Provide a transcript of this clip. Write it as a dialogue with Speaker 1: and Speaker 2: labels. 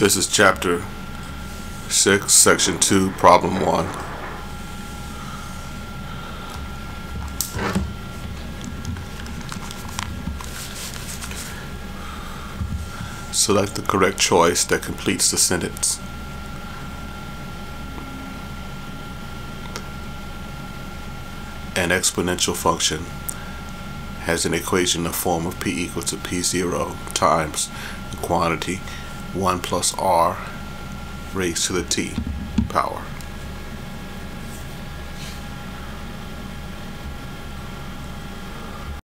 Speaker 1: This is chapter 6, section 2, problem 1. Select the correct choice that completes the sentence. An exponential function has an equation in the form of p equal to p0 times the quantity 1 plus r raised to the t power.